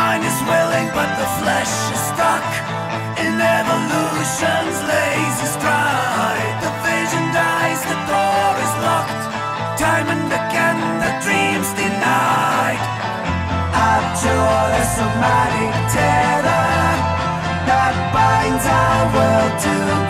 mind is willing, but the flesh is stuck in evolution's lazy stride. The vision dies, the door is locked. Time and again, the dream's denied. Up to the somatic tether that binds our world together.